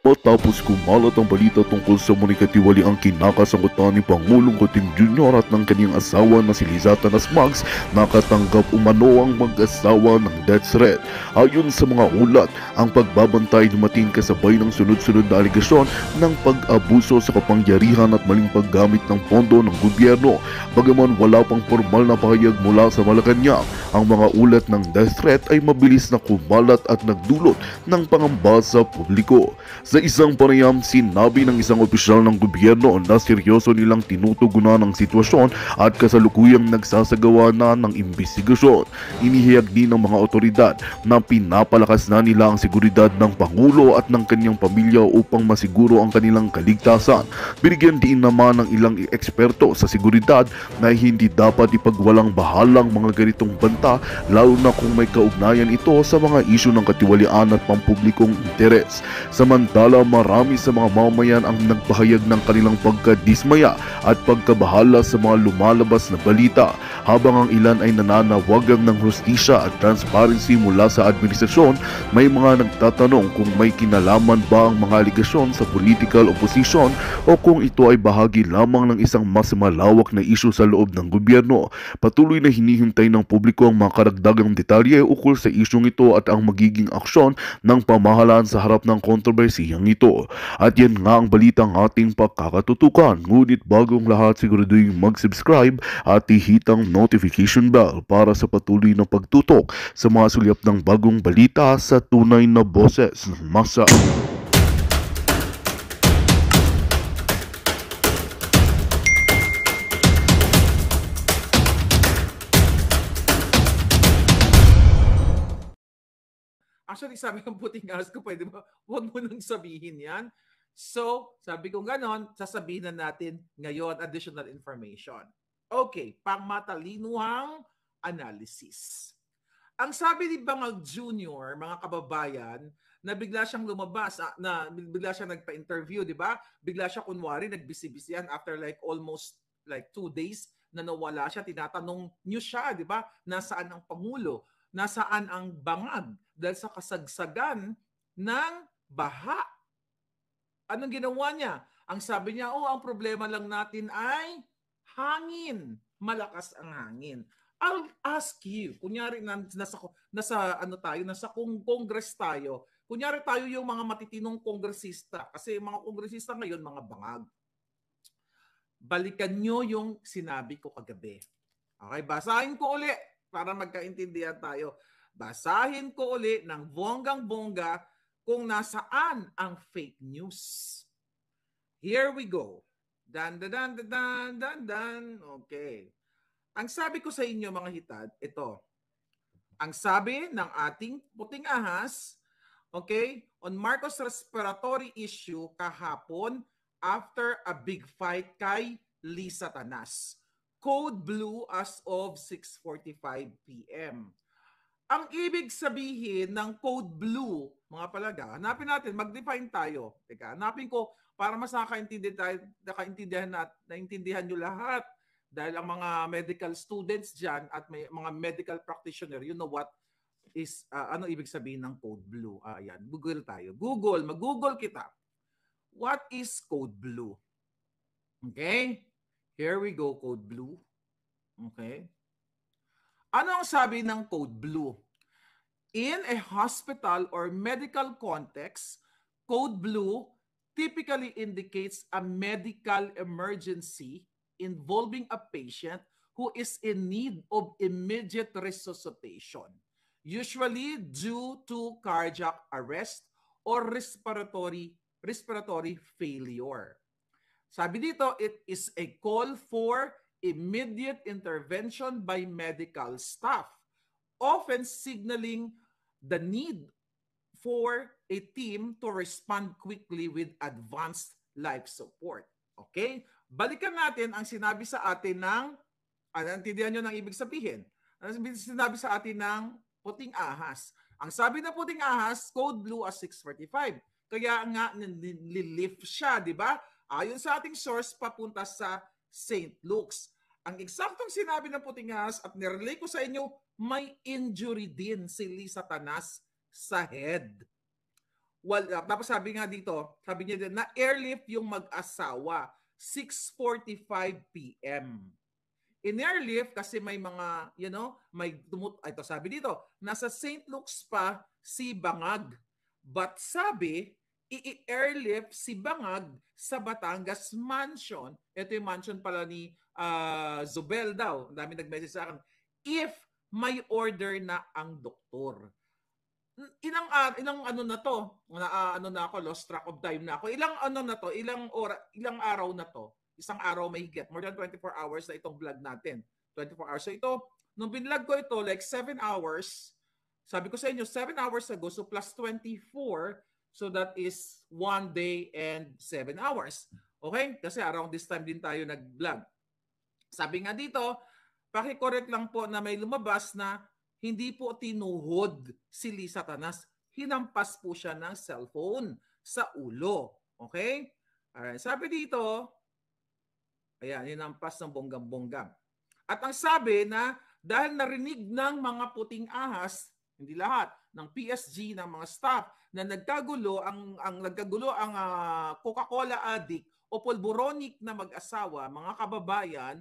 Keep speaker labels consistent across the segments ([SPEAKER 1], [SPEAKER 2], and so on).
[SPEAKER 1] Matapos kumalat ang balita tungkol sa munikatiwali ang kinakasakutan ni Pangulong Kuting Jr. at ng kanyang asawa na si Lizata Nasmags, nakatanggap umano ang mag-asawa ng death threat. Ayon sa mga ulat, ang pagbabantay dumating kasabay ng sunod-sunod na aligasyon ng pag-abuso sa kapangyarihan at maling paggamit ng pondo ng gobyerno. Bagaman wala pang formal na pahayag mula sa Malacanang, ang mga ulat ng death threat ay mabilis na kumalat at nagdulot ng pangamba sa publiko. Sa isang panayam, sinabi ng isang opisyal ng gobyerno na seryoso nilang tinutugunan ang sitwasyon at kasalukuyang nagsasagawa na ng imbestigasyon. Inihiyag din ng mga otoridad na pinapalakas na nila ang seguridad ng Pangulo at ng kanyang pamilya upang masiguro ang kanilang kaligtasan. Binigyan din naman ng ilang eksperto sa seguridad na hindi dapat ipagwalang bahalang mga ganitong banta lalo na kung may kaugnayan ito sa mga isyu ng katiwalian at pampublikong interes. Samantala Samantala marami sa mga mamayan ang nagpahayag ng kanilang pagkadismaya at pagkabahala sa mga lumalabas na balita habang ang ilan ay nananawagan ng hustisya at transparency mula sa administrasyon, may mga nagtatanong kung may kinalaman ba ang mga aligasyon sa political opposition o kung ito ay bahagi lamang ng isang mas malawak na isyu sa loob ng gobyerno. Patuloy na hinihintay ng publiko ang mga karagdagang detalye ukol sa isyong ito at ang magiging aksyon ng pamahalaan sa harap ng kontrobersiyang ito. At yan nga ang balitang ating pagkakatutukan. Ngunit bagong lahat siguraduhin mag-subscribe at ihitang notification bell para sa patuloy na pagtutok sa mga sulyap ng bagong balita sa tunay na boses ng masa.
[SPEAKER 2] Actually, sabi ng puting aras ko, pwede ba, huwag mo nang sabihin yan. So, sabi ko ganon, sasabihin na natin ngayon additional information. Okay, pang matalinuhang analysis. Ang sabi ni Bangag Junior, mga kababayan, na bigla siyang lumabas, ah, na bigla siyang nagpa-interview, di ba? Bigla siya kunwari, nagbisi-bisihan after like almost like two days na nawala siya, tinatanong niyo siya, di ba? Nasaan ang Pangulo? Nasaan ang bangag? Dahil sa kasagsagan ng baha. Anong ginawa niya? Ang sabi niya, oh, ang problema lang natin ay hangin. Malakas ang hangin. I'll ask you, kunyari nasa, nasa ano tayo, nasa kong congress tayo, kunyari tayo yung mga matitinong kongresista, kasi mga kongresista ngayon, mga bangag. Balikan nyo yung sinabi ko kagabi. Okay, basahin ko uli para magkaintindihan tayo. Basahin ko uli ng bonggang-bongga kung nasaan ang fake news. Here we go. Dan, dan, dan, dan, dan, dan. Okay. Ang sabi ko sa inyo mga hitad, ito. Ang sabi ng ating puting ahas, okay, on Marcos respiratory issue kahapon after a big fight kay Lisa Tanas. Code blue as of 6.45 p.m. Ang ibig sabihin ng code blue, mga palaga, hanapin natin, mag-define tayo. Teka, hanapin ko para mas nakakaintindi tayo, nakaintindihan na, naintindihan nyo lahat. Dahil ang mga medical students dyan at may mga medical practitioner, you know what is, uh, ano ibig sabihin ng code blue? Uh, ayan, Google tayo. Google, mag-Google kita. What is code blue? Okay? Here we go, code blue. Okay? Ano ang sabi ng code blue? In a hospital or medical context, code blue typically indicates a medical emergency involving a patient who is in need of immediate resuscitation, usually due to cardiac arrest or respiratory respiratory failure. Sabi dito, it is a call for immediate intervention by medical staff, often signaling the need for a team to respond quickly with advanced life support. Okay? Balikan natin ang sinabi sa atin ng, ano, intindihan nyo ng ibig sabihin? Ang sinabi sa atin ng puting ahas. Ang sabi ng puting ahas, code blue as 645. Kaya nga nililift siya, di ba? Ayon sa ating source, papunta sa St. Luke's. Ang eksaktong sinabi ng puting ahas at nirelay ko sa inyo, may injury din si Lisa Tanas sa head. well, uh, tapos sabi nga dito, sabi niya din na airlift yung mag-asawa 6:45 p.m. In airlift kasi may mga, you know, may tumut ito sabi dito, nasa St. Luke's pa si Bangag. But sabi, i-airlift si Bangag sa Batangas Mansion. Ito yung mansion pala ni uh, Zubel daw. Ang dami nag-message sa akin. If may order na ang doktor. Ilang uh, ilang ano na to? Na uh, ano na ako lost track of time na ako. Ilang ano na to? Ilang ora ilang araw na to? Isang araw may higit. More than 24 hours na itong vlog natin. 24 hours. So ito nung binlog ko ito like 7 hours. Sabi ko sa inyo 7 hours ago so plus 24 so that is 1 day and 7 hours okay kasi around this time din tayo nag-vlog sabi nga dito paki-correct lang po na may lumabas na hindi po tinuhod si Lisa Tanas. Hinampas po siya ng cellphone sa ulo. Okay? Alright. Sabi dito, ayan, hinampas ng bonggang-bonggang. At ang sabi na dahil narinig ng mga puting ahas, hindi lahat, ng PSG, ng mga staff na nagkagulo, ang, ang nagkagulo ang uh, Coca-Cola addict o pulboronic na mag-asawa, mga kababayan,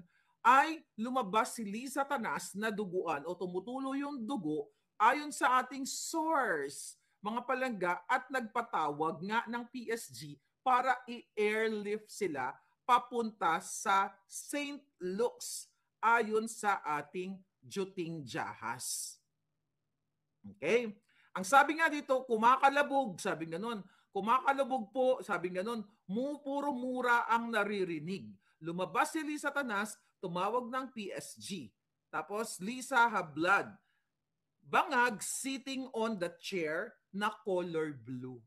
[SPEAKER 2] ay lumabas si Lisa Tanas na duguan o tumutulo yung dugo ayon sa ating source, mga palangga, at nagpatawag nga ng PSG para i-airlift sila papunta sa St. Luke's ayon sa ating Juting Jahas. Okay? Ang sabi nga dito, kumakalabog, sabi ganun. Kumakalabog po, sabi ganun, mu puro mura ang naririnig. Lumabas si Lisa Tanas tumawag ng PSG. Tapos Lisa Hablad, bangag sitting on the chair na color blue.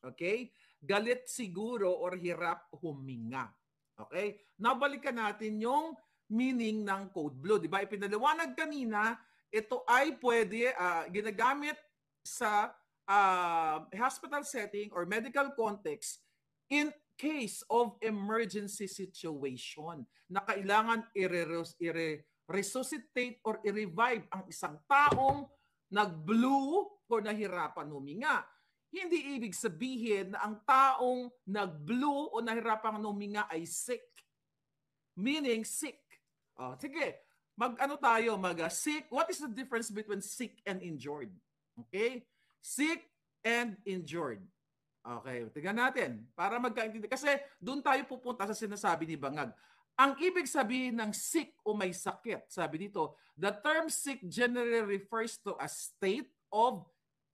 [SPEAKER 2] Okay? Galit siguro or hirap huminga. Okay? Nabalikan natin yung meaning ng code blue. Di ba? Ipinaliwanag kanina, ito ay pwede uh, ginagamit sa uh, hospital setting or medical context in case of emergency situation na kailangan i-resuscitate or i-revive ang isang taong nag-blue o nahirapan huminga. Hindi ibig sabihin na ang taong nag-blue o nahirapan huminga ay sick. Meaning sick. Oh, sige, mag-ano tayo, mag-sick. What is the difference between sick and injured? Okay? Sick and injured. Okay, tingnan natin para magkaintindi. Kasi doon tayo pupunta sa sinasabi ni Bangag. Ang ibig sabihin ng sick o may sakit, sabi dito, the term sick generally refers to a state of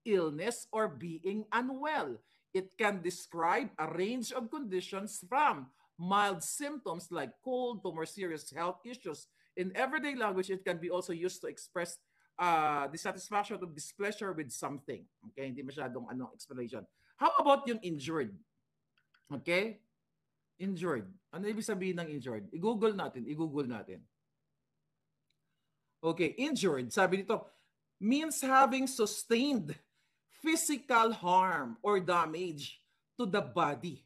[SPEAKER 2] illness or being unwell. It can describe a range of conditions from mild symptoms like cold to more serious health issues. In everyday language, it can be also used to express uh, dissatisfaction or displeasure with something. Okay, hindi masyadong anong explanation. How about yung injured? Okay? Injured. Ano ibig sabihin ng injured? I-google natin. I-google natin. Okay, injured. Sabi dito, means having sustained physical harm or damage to the body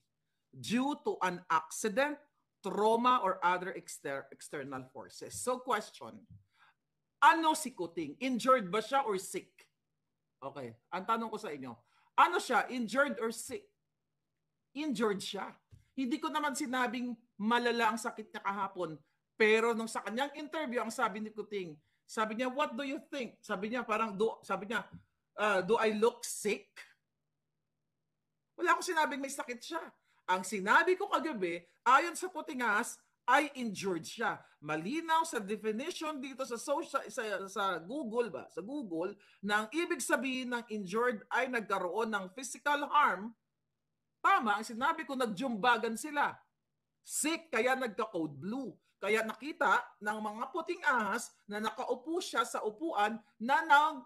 [SPEAKER 2] due to an accident, trauma, or other exter- external forces. So question, ano si Kuting? Injured ba siya or sick? Okay, ang tanong ko sa inyo, ano siya, injured or sick? Injured siya. Hindi ko naman sinabing malala ang sakit niya kahapon. Pero nung sa kanyang interview, ang sabi ni Kuting, sabi niya, what do you think? Sabi niya, parang, do, sabi niya, uh, do I look sick? Wala akong sinabing may sakit siya. Ang sinabi ko kagabi, ayon sa Putingas, ay injured siya. Malinaw sa definition dito sa social sa, sa Google ba? Sa Google, na ang ibig sabihin ng injured ay nagkaroon ng physical harm. Tama, ang sinabi ko nagjumbagan sila. Sick kaya nagka-code blue. Kaya nakita ng mga puting ahas na nakaupo siya sa upuan na ng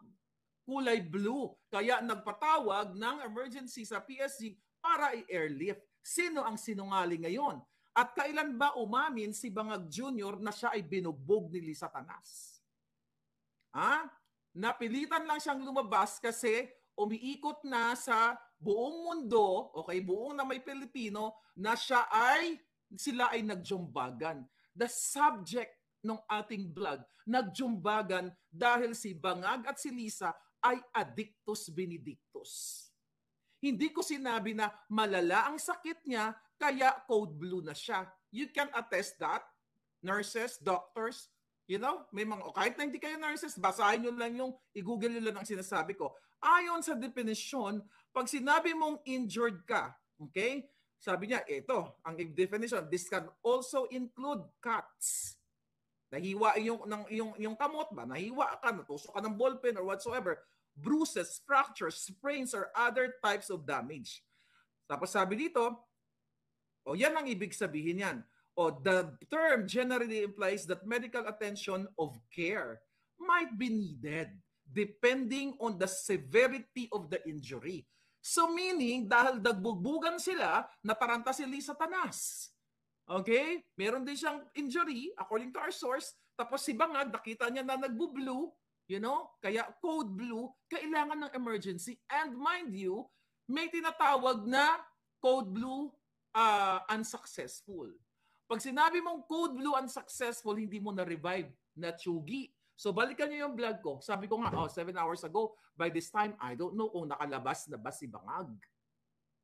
[SPEAKER 2] kulay blue. Kaya nagpatawag ng emergency sa PSG para i-airlift. Sino ang sinungaling ngayon? At kailan ba umamin si Bangag Jr. na siya ay binugbog ni Lisa Tanas? Ha? Napilitan lang siyang lumabas kasi umiikot na sa buong mundo, okay, buong na may Pilipino, na siya ay, sila ay nagjumbagan. The subject ng ating vlog, nagjumbagan dahil si Bangag at si Lisa ay addictus benedictus. Hindi ko sinabi na malala ang sakit niya, kaya code blue na siya. You can attest that. Nurses, doctors, you know, may mga, o kahit na hindi kayo nurses, basahin nyo lang yung, i-google nyo lang ang sinasabi ko. Ayon sa definition, pag sinabi mong injured ka, okay, sabi niya, ito, ang definition, this can also include cuts. Nahiwa yung, ng, yung, yung kamot ba? Nahiwa ka, natusok ka ng ballpen or whatsoever. Bruises, fractures, sprains, or other types of damage. Tapos sabi dito, o yan ang ibig sabihin yan o the term generally implies that medical attention of care might be needed depending on the severity of the injury. So meaning, dahil dagbugbugan sila, nataranta si Lisa Tanas. Okay? Meron din siyang injury, according to our source, tapos si Bangag, nakita niya na nagbu-blue, you know? Kaya code blue, kailangan ng emergency. And mind you, may tinatawag na code blue uh, unsuccessful. Pag sinabi mong code blue unsuccessful, hindi mo na-revive na tsugi. So balikan niyo yung vlog ko. Sabi ko nga, oh, seven hours ago, by this time, I don't know kung nakalabas na ba si Bangag.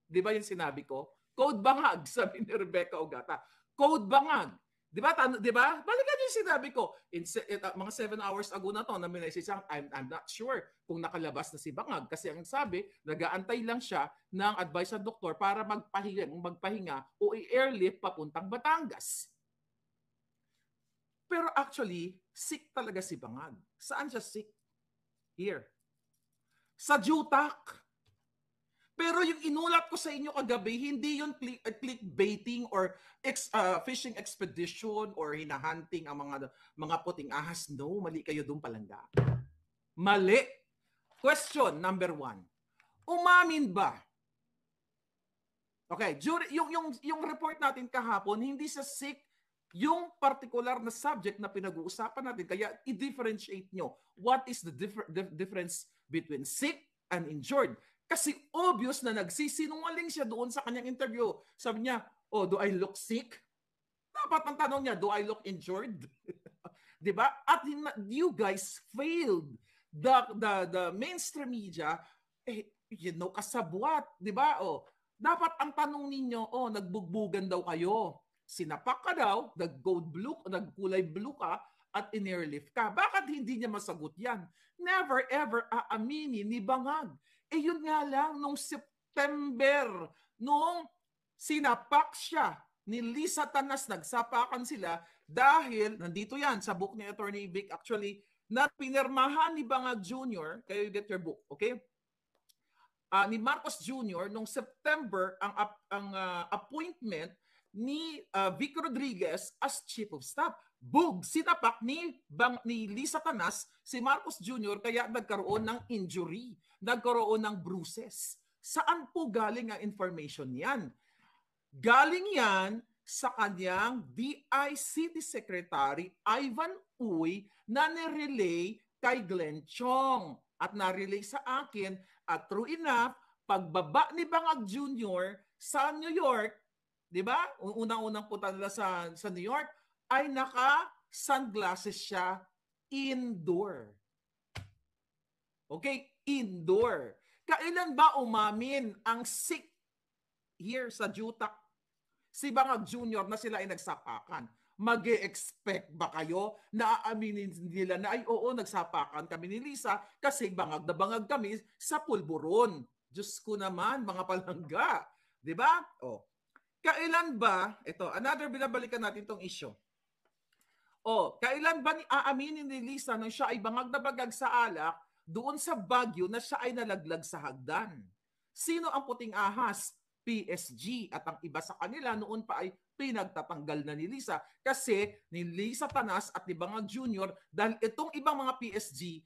[SPEAKER 2] Di ba yung sinabi ko? Code Bangag, sabi ni Rebecca Ogata. Code Bangag. Di ba? Tan- di ba? Balikan yung sinabi ko. In, in uh, mga seven hours ago na to, na minessage siyang, I'm, I'm not sure kung nakalabas na si Bangag. Kasi ang sabi, nagaantay lang siya ng advice ng doktor para magpahinga, magpahinga o i-airlift papuntang Batangas. Pero actually, sick talaga si Bangag. Saan siya sick? Here. Sa Jutak. Pero yung inulat ko sa inyo kagabi, hindi yun click, uh, clickbaiting or ex, uh, fishing expedition or hinahunting ang mga mga puting ahas. No, mali kayo doon palangga. Mali. Question number one. Umamin ba? Okay, jury, yung, yung, yung report natin kahapon, hindi sa sick yung particular na subject na pinag-uusapan natin. Kaya i-differentiate nyo. What is the differ- difference between sick and injured? Kasi obvious na nagsisinungaling siya doon sa kanyang interview. Sabi niya, oh, do I look sick? Dapat ang tanong niya, do I look injured? 'Di ba? At you guys failed. The the the mainstream media eh you know kasabwat, 'di ba? Oh, dapat ang tanong ninyo, oh, nagbugbugan daw kayo. Sinapak ka daw, nag-gold blue, nagkulay blue ka, at in-airlift ka. Bakit hindi niya masagot yan? Never ever aaminin ni Bangag eh yun nga lang, nung September, nung sinapak siya ni Lisa Tanas, nagsapakan sila dahil, nandito yan sa book ni Attorney Vic, actually, na pinirmahan ni Bangag Jr., kayo get your book, okay? Uh, ni Marcos Jr. nung September ang ang uh, appointment ni uh, Vic Rodriguez as Chief of Staff. Bug, sinapak ni, bang, ni Lisa Tanas si Marcos Jr. kaya nagkaroon ng injury nagkaroon ng bruises. Saan po galing ang information yan? Galing yan sa kanyang DICT Secretary Ivan Uy na nirelay kay Glenn Chong at na-relay sa akin at true enough, pagbaba ni Bangag Jr. sa New York, 'di ba? Unang-unang punta nila sa sa New York ay naka sunglasses siya indoor. Okay, indoor. Kailan ba umamin ang sick here sa Jutak si Bangag Jr. na sila ay nagsapakan? mag expect ba kayo na aaminin nila na ay oo, nagsapakan kami ni Lisa kasi bangag na bangag kami sa pulburon. Diyos ko naman, mga palangga. Di ba? O, kailan ba, ito, another binabalikan natin tong issue. O, kailan ba ni aaminin ni Lisa nung siya ay bangag na bagag sa alak doon sa Baguio na siya ay nalaglag sa hagdan. Sino ang puting ahas? PSG at ang iba sa kanila noon pa ay pinagtatanggal na ni Lisa kasi ni Lisa Tanas at ni Bangag Jr. dahil itong ibang mga PSG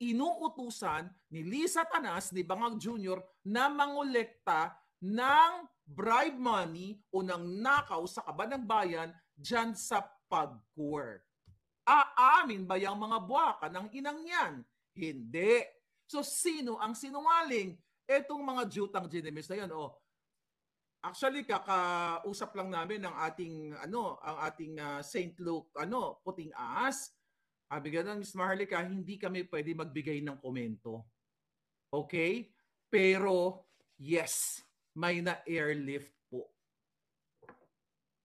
[SPEAKER 2] inuutusan ni Lisa Tanas ni Bangag Jr. na mangolekta ng bribe money o ng nakaw sa kaban ng bayan dyan sa pagkur. Aamin ba yung mga buwaka ng inang yan? Hindi. So sino ang sinungaling? Etong mga jutang ginemis na yan, oh, Actually kakausap lang namin ng ating ano, ang ating uh, St. Luke ano, puting ahas. Sabi ganun, Miss Maharlika, hindi kami pwede magbigay ng komento. Okay? Pero Yes, may na-airlift po.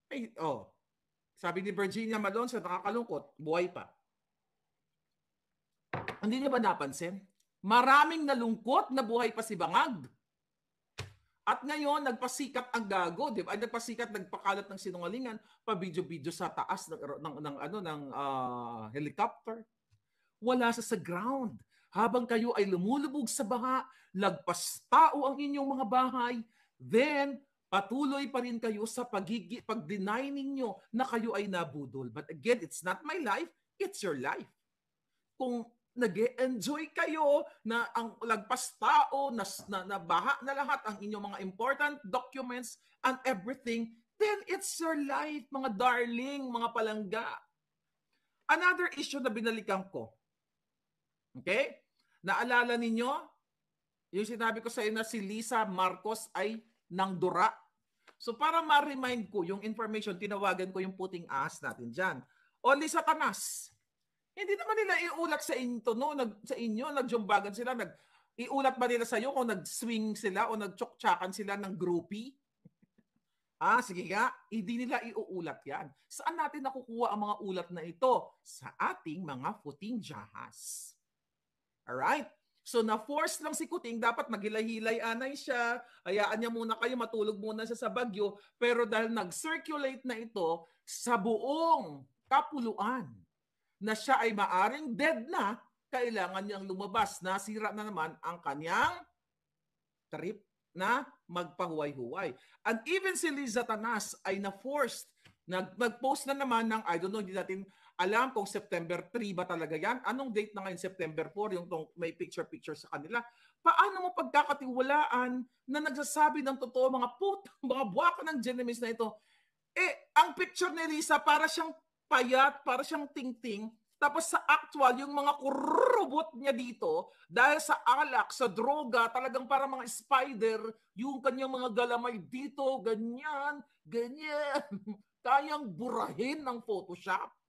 [SPEAKER 2] Ay, oh. Sabi ni Virginia Malone sa nakakalungkot, buhay pa. Hindi niya ba napansin? Maraming nalungkot na buhay pa si Bangag. At ngayon, nagpasikat ang gago, di ba? Ay, nagpasikat, nagpakalat ng sinungalingan, pa-video-video sa taas ng, ng, ng ano ng uh, helicopter. Wala sa sa ground. Habang kayo ay lumulubog sa baha, lagpas tao ang inyong mga bahay, then patuloy pa rin kayo sa pagigi, pag-deny ninyo na kayo ay nabudol. But again, it's not my life, it's your life. Kung nag enjoy kayo na ang lagpas tao, na, na, na baha na lahat ang inyong mga important documents and everything, then it's your life, mga darling, mga palangga. Another issue na binalikan ko. Okay? Naalala ninyo? Yung sinabi ko sa inyo na si Lisa Marcos ay nang dura. So para ma-remind ko yung information, tinawagan ko yung puting ahas natin dyan. O Lisa Tanas, hindi naman nila iulat sa inyo, no? Nag, sa inyo, nagjumbagan sila, nag, iulat ba nila sa iyo kung nag-swing sila o nagtsoktsakan sila ng groupie? ah, sige nga, hindi nila iuulat yan. Saan natin nakukuha ang mga ulat na ito? Sa ating mga footing jahas. Alright? So na-force lang si Kuting, dapat maghilay-hilay anay siya, hayaan niya muna kayo, matulog muna siya sa bagyo, pero dahil nag-circulate na ito sa buong kapuluan, na siya ay maaring dead na, kailangan niyang lumabas. Nasira na naman ang kanyang trip na magpahuway-huway. And even si Liza Tanas ay na-forced. Nag, nag-post na naman ng, I don't know, hindi natin alam kung September 3 ba talaga yan. Anong date na ngayon? September 4, yung tong, may picture-picture sa kanila. Paano mo pagkakatiwalaan na nagsasabi ng totoo mga put, mga buwaka ng Genemis na ito? Eh, ang picture ni Lisa para siyang payat, para siyang tingting. Tapos sa actual, yung mga kurubot niya dito, dahil sa alak, sa droga, talagang para mga spider, yung kanyang mga galamay dito, ganyan, ganyan. Kayang burahin ng Photoshop.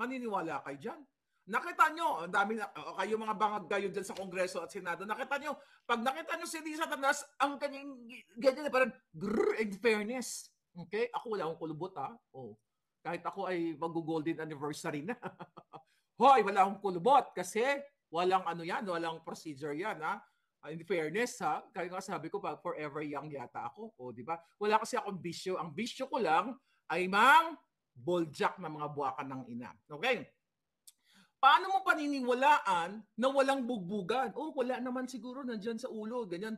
[SPEAKER 2] Maniniwala kayo dyan. Nakita nyo, ang dami na, kayo mga bangag kayo dyan sa Kongreso at Senado, nakita nyo, pag nakita nyo si Lisa Tanas, ang kanyang, ganyan, parang, grrr, in fairness. Okay? Ako wala akong kulubot, ha? Oh. Kahit ako ay mag-golden anniversary na. Hoy, wala akong kulubot kasi walang ano yan, walang procedure yan ha. In fairness ha, kaya nga sabi ko pa forever young yata ako. O di ba? Wala kasi akong bisyo. Ang bisyo ko lang ay mang boljak na mga buwakan ng ina. Okay? Paano mo paniniwalaan na walang bugbugan? Oh, wala naman siguro nandiyan sa ulo, ganyan.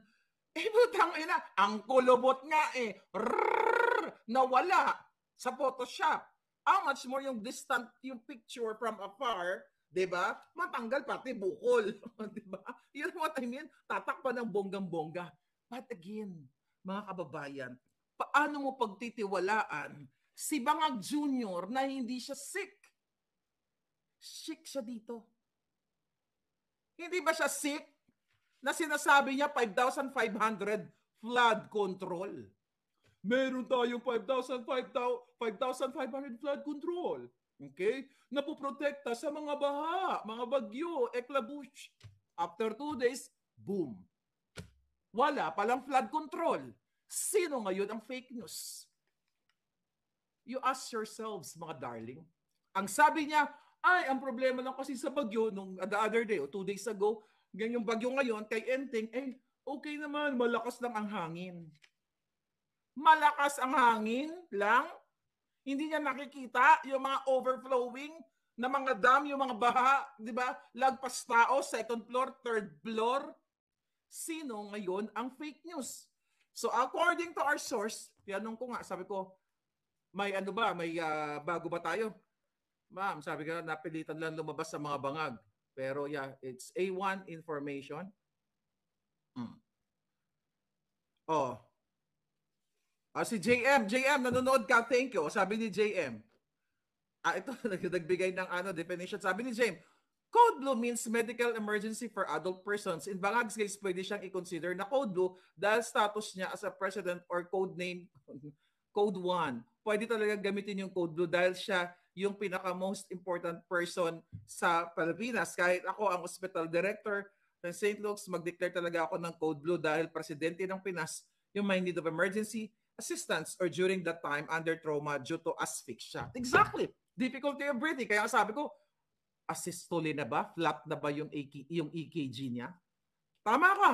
[SPEAKER 2] Eh, butang ina, ang kulubot nga eh. Rrrr, nawala sa Photoshop. How much more yung distant, yung picture from afar, 'di ba? Matanggal pati bukol, 'di ba? Know what I mean? Tatakpan ng bonggang-bongga. But again, mga kababayan, paano mo pagtitiwalaan si Bangag Junior na hindi siya sick? Sick siya dito. Hindi ba siya sick na sinasabi niya 5,500 flood control? meron tayong 5,000, 5,500 flood control. Okay? Napoprotekta sa mga baha, mga bagyo, eklabush. After two days, boom. Wala palang flood control. Sino ngayon ang fake news? You ask yourselves, mga darling. Ang sabi niya, ay, ang problema lang kasi sa bagyo nung the other day o two days ago, ganyan yung bagyo ngayon kay Enting, eh, okay naman, malakas lang ang hangin malakas ang hangin lang. Hindi niya nakikita yung mga overflowing na mga dam, yung mga baha, di ba? Lagpas tao, second floor, third floor. Sino ngayon ang fake news? So according to our source, tinanong ko nga, sabi ko, may ano ba, may uh, bago ba tayo? Ma'am, sabi ko, napilitan lang lumabas sa mga bangag. Pero yeah, it's A1 information. Hmm. Oh, Ah, si JM, JM, nanonood ka, thank you. Sabi ni JM. Ah, ito, nagbigay ng ano, definition. Sabi ni JM, Code blue means medical emergency for adult persons. In Bangag's case, pwede siyang i-consider na code blue dahil status niya as a president or code name, code 1. Pwede talaga gamitin yung code blue dahil siya yung pinaka most important person sa Pilipinas. Kahit ako ang hospital director, ng St. Luke's, mag-declare talaga ako ng Code Blue dahil presidente ng Pinas yung may need of emergency assistance or during that time under trauma due to asphyxia. Exactly. Difficulty of breathing. Kaya sabi ko, asystole na ba? Flat na ba yung, AK, yung EKG niya? Tama ka,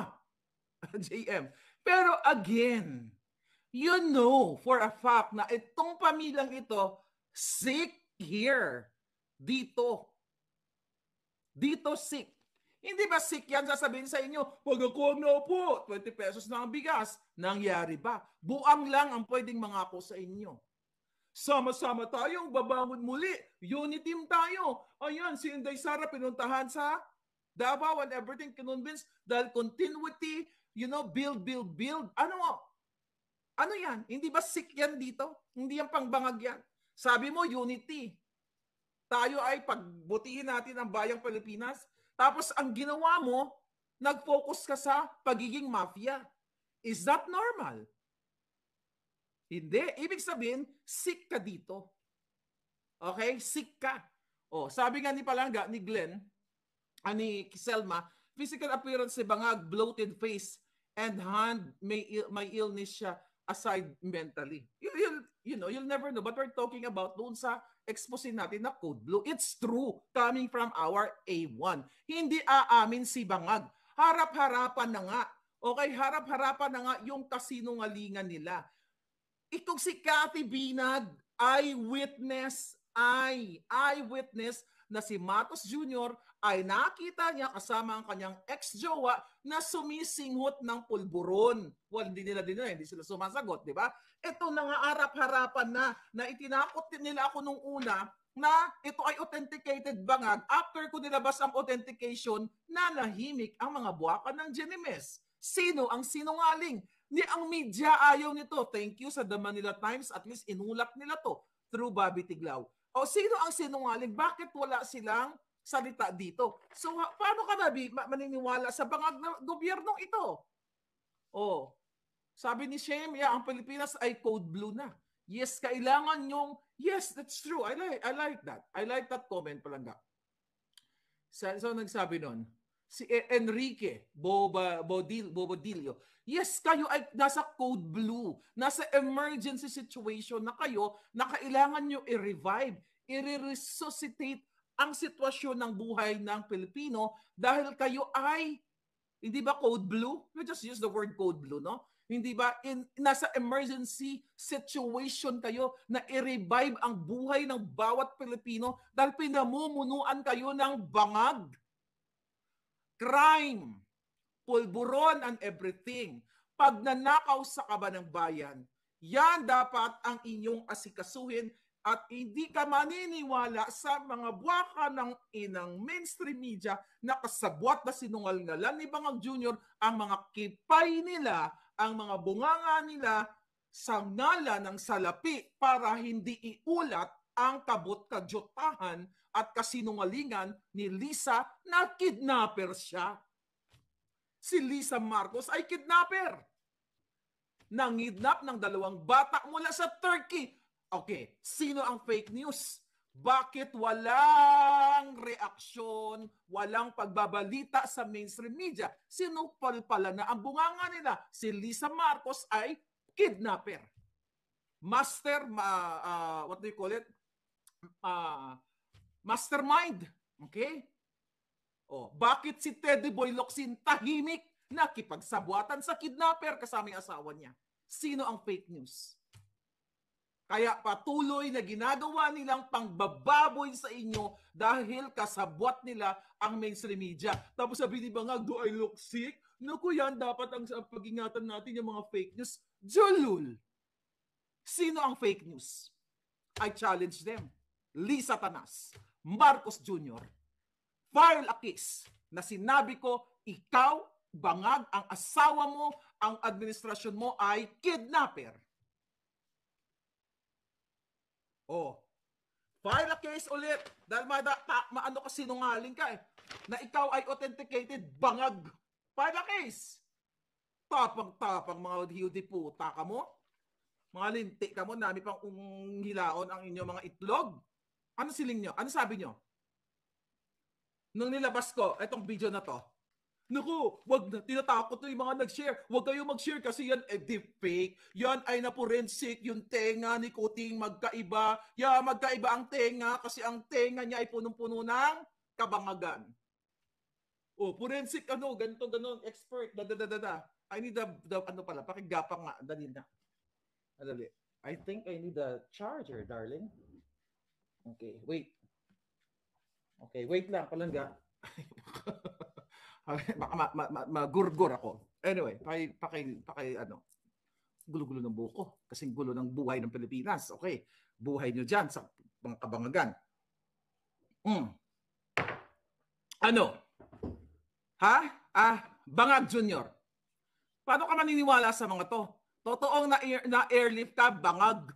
[SPEAKER 2] JM. Pero again, you know for a fact na itong pamilyang ito sick here. Dito. Dito sick. Hindi ba sick yan sasabihin sa inyo, pag ako na po, 20 pesos na ang bigas. Nangyari ba? Buang lang ang pwedeng mangako sa inyo. Sama-sama tayong babangon muli. Unity tayo. Ayan, si Inday Sara pinuntahan sa Davao and everything convinced dahil continuity, you know, build, build, build. Ano ano yan? Hindi ba sick yan dito? Hindi yan pangbangag yan. Sabi mo, unity. Tayo ay pagbutihin natin ang bayang Pilipinas. Tapos ang ginawa mo, nag-focus ka sa pagiging mafia. Is that normal? Hindi. Ibig sabihin, sick ka dito. Okay? Sick ka. Oh, sabi nga ni Palanga, ni Glenn, ah, Kiselma, physical appearance si bangag, bloated face, and hand, may, may illness siya aside mentally. You, you'll, you know, you'll never know. But we're talking about doon sa expose natin na code blue. It's true coming from our A1. Hindi aamin si Bangag. Harap-harapan na nga. Okay, harap-harapan na nga yung kasinungalingan nila. Itong si Kathy Binag, eyewitness, ay, eyewitness na si Matos Jr. ay nakita niya kasama ang kanyang ex-jowa na sumisinghot ng pulburon. Well, hindi nila din hindi sila sumasagot, di ba? Ito na nga harap-harapan na, na itinakot nila ako nung una na ito ay authenticated bangag. After ko nilabas ang authentication, nanahimik ang mga buwakan ng Genimes. Sino ang sinungaling? Ni ang media ayaw nito. Thank you sa The Manila Times. At least inulak nila to through Bobby Tiglaw. O sino ang sinungaling? Bakit wala silang salita dito? So paano ka nabi maniniwala sa bangag na gobyernong ito? Oh, sabi ni Shem, yeah, ang Pilipinas ay code blue na. Yes, kailangan yung, yes, that's true. I like, I like that. I like that comment palangga. Sa, so nagsabi nun, si e, Enrique Boba, Bodil, Bobodilio, yes, kayo ay nasa code blue, nasa emergency situation na kayo na kailangan nyo i-revive, i-resuscitate ang sitwasyon ng buhay ng Pilipino dahil kayo ay, hindi ba code blue? We just use the word code blue, no? Hindi ba in nasa emergency situation kayo na i-revive ang buhay ng bawat Pilipino dahil pinamumunuan kayo ng bangag crime, pulburon and everything. Pag nanakaw sa kaba ng bayan, yan dapat ang inyong asikasuhin at hindi ka maniniwala sa mga buwaka ng inang mainstream media na kasabwat na sinungalingalan ni Bangang Junior ang mga kipay nila, ang mga bunganga nila sa ngala ng salapi para hindi iulat ang kabot-kajotahan at kasinungalingan ni Lisa na kidnapper siya. Si Lisa Marcos ay kidnapper. Nangidnap ng dalawang bata mula sa Turkey. Okay, sino ang fake news? Bakit walang reaksyon, walang pagbabalita sa mainstream media? Sino pala na ang bunganga nila? Si Lisa Marcos ay kidnapper. Master, uh, what do you call it? uh, mastermind. Okay? Oh, bakit si Teddy Boy Locsin tahimik nakipagsabuatan sa kidnapper kasama yung asawa niya? Sino ang fake news? Kaya patuloy na ginagawa nilang pangbababoy sa inyo dahil kasabwat nila ang mainstream media. Tapos sabi ni Bangag, do I look sick? Naku yan, dapat ang pag-ingatan natin yung mga fake news. Julul! Sino ang fake news? I challenge them. Lisa Tanas, Marcos Jr., file a case na sinabi ko, ikaw, bangag, ang asawa mo, ang administrasyon mo ay kidnapper. Oh, file a case ulit dahil ma, ta, maano ka sinungaling ka eh, na ikaw ay authenticated bangag. File a case. Tapang-tapang mga hiyudi puta ka mo. Mga linti ka mo, nami pang hilaon ang inyong mga itlog. Ano siling nyo? Ano sabi nyo? Nung nilabas ko, itong video na to, Naku, wag na, tinatakot na yung mga nag-share. Wag kayo mag-share kasi yan eh, deepfake. Yan ay na-forensic, yung tenga ni Kuting magkaiba. Yeah, magkaiba ang tenga kasi ang tenga niya ay punong-puno ng kabangagan. Oh, forensic ano, ganito, ganon, expert, da da da da. I need the, the ano pala, pakigapang nga, dali na. Dali. I think I need a charger, darling. Okay, wait. Okay, wait lang, palangga. Baka ma, ma, ma, magurgur ako. Anyway, paki, paki, paki, ano, gulo-gulo ng buko. Kasing gulo ng buhay ng Pilipinas. Okay, buhay nyo dyan sa mga kabangagan. Mm. Ano? Ha? Ah, Bangag Junior. Paano ka maniniwala sa mga to? Totoong na, na airlift ka, bangag.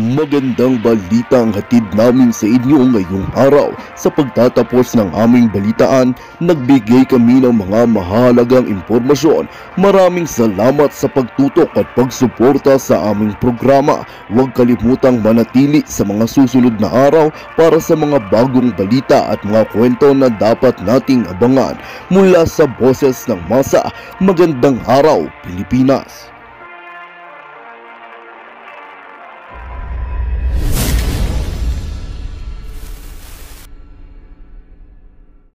[SPEAKER 1] Magandang balita ang hatid namin sa inyo ngayong araw. Sa pagtatapos ng aming balitaan, nagbigay kami ng mga mahalagang impormasyon. Maraming salamat sa pagtutok at pagsuporta sa aming programa. Huwag kalimutang manatili sa mga susunod na araw para sa mga bagong balita at mga kwento na dapat nating abangan. Mula sa boses ng masa, magandang araw Pilipinas!